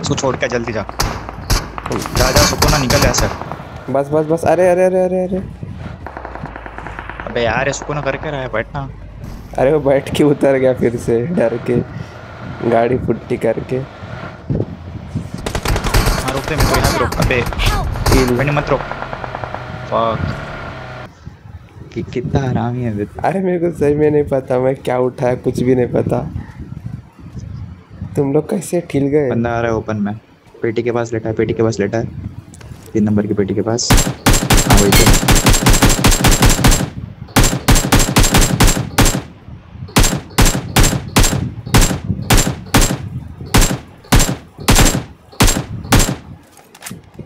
उसको छोड़ के जल्दी जा। जा जा सुकून ना निकल ऐसे बस बस बस। अरे अरे अरे अरे अरे। अबे यार इसको ना करके रहा है बैठना। अरे वो बैठ के उतर गया फिर से डर के। गाड़ी फुट्टी करके। हाँ रुक दे मेरे यहाँ रुक। अबे मैंने मत रुक। फक कि कितना हरामी है अरे मेरे को सही में नहीं पता मैं क्या उठाया कुछ भी नहीं पता। तुम लोग कैसे ठिल गए? बंदा आ रहा है ओपन में। पेटी के पास लेटा है पेटी के पास लेटा है। तीन नंबर की पेटी के पास। हाँ वही तो।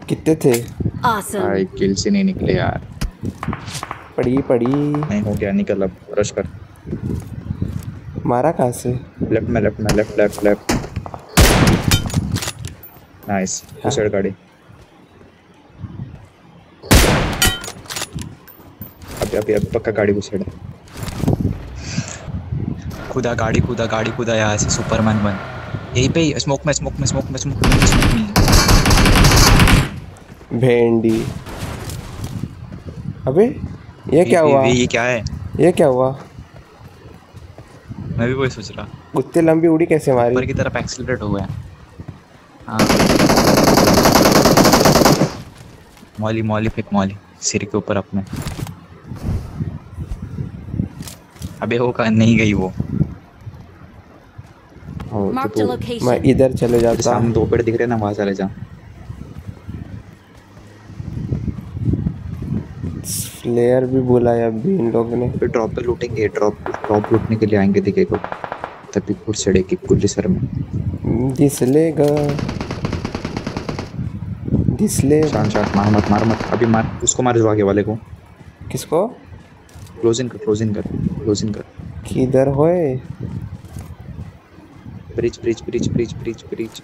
कितने थे? Awesome. भाई किल से नहीं निकले यार। पड़ी पड़ी। नहीं हो गया निकल अब। रश कर। मारा कहाँ से? लेफ़्ट में लेफ़्ट में लेफ़्ट लेफ़्ट लेफ़्ट नाइस घुसड़ गाड़ी अभी अभी अभी पक्का गाड़ी घुसड़ खुदा गाड़ी खुदा गाड़ी खुदा यहाँ से सुपरमैन बन यहीं पे ही स्मोक में स्मोक में स्मोक में स्मोक में स्मोक में भेंडी अबे ये क्या हुआ ये ये क्या है ये क्या हुआ मैं भी वही सोच रहा। उतनी लंबी उड़ी कैसे मारी? ऊपर की तरफ़ एक्सीलरेट हो हाँ मौली मौली फेंक मौली। सिर के ऊपर अपने। अबे वो कहा नहीं गई वो। तो तू मैं इधर चले जाता। सामने दो पेड़ दिख रहे हैं ना वहाँ चले जा। फ्लेयर भी बुलाया अभी इन लोगों ने। फिर ड्रॉप पे लूटेंगे ड्रॉप ड्रॉप लूटने के लिए आएँगे दिखे को तभी कुछ सड़ेगी कुल्ली सर में। दिसलेगा दिसले शान शान मार मत मार मत अभी मार उसको मार जो आगे वाले को। किसको? क्लोजिंग कर क्लोजिंग कर क्लोजिंग कर। किधर होए? Bridge bridge bridge bridge bridge bridge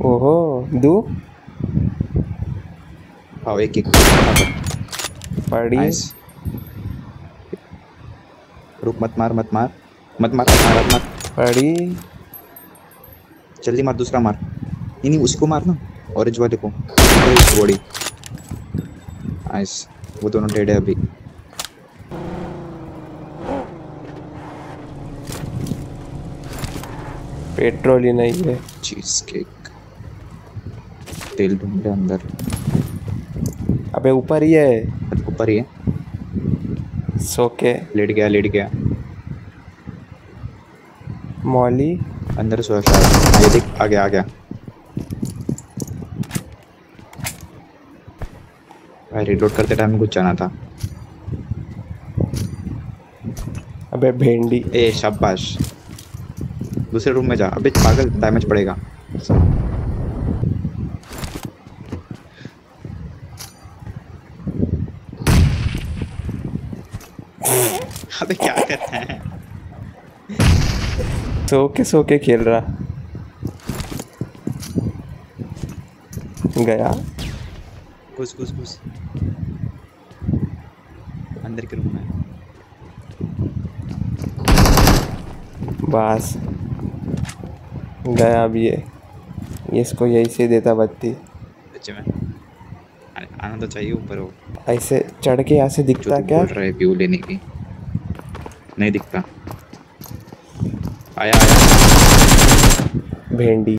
ओहो दू? हाँ एक एक पड़ी। रुक मत मार मत मार मत मार मत मार मत पड़ी। जल्दी मार दूसरा मार। नहीं नहीं उसको मार ना ऑरेंज वाले को बॉडी। नाइस वो दोनों डेड है अभी। पेट्रोल ही नहीं है। चीज़ केक तेल ढूंढ रहे अंदर। अबे ऊपर ही है। ऊपर ही है। सो के। लेट गया लेट गया। मौली। अंदर सोया शायद हाँ ये देख आ गया आ गया भाई रिलोड करते टाइम कुछ जाना था। अबे भेंडी। ए शाबाश। दूसरे रूम में जा। अबे पागल डैमेज पड़ेगा। अबे क्या करते हैं? सो के सो के खेल रहा। गया। घुस घुस घुस। अंदर के रूम में। बस। गया अब ये। ये इसको यही से देता बत्ती। बच्चे में। आना तो चाहिए ऊपर वो। ऐसे चढ़ के यहाँ से दिखता क्या? व्यू लेने की। नहीं दिखता। आया आया। भेंडी।